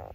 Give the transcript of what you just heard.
uh,